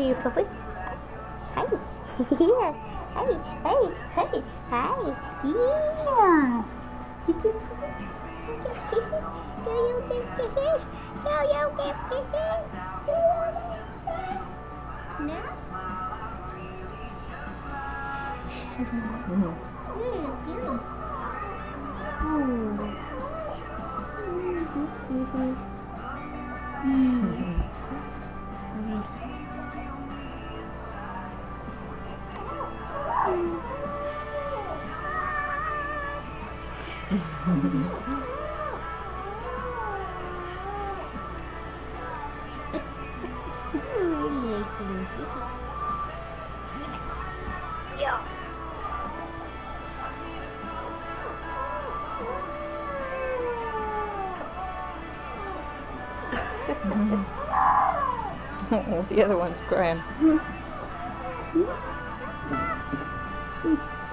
you puppy. Hey. Yeah. Hey, hey, hey, hey. Yeah. You give kisses? Do you give kisses? Do you give kisses? No? Mhm. Mm, Jimmy. Oh, the other one's crying. Ooh.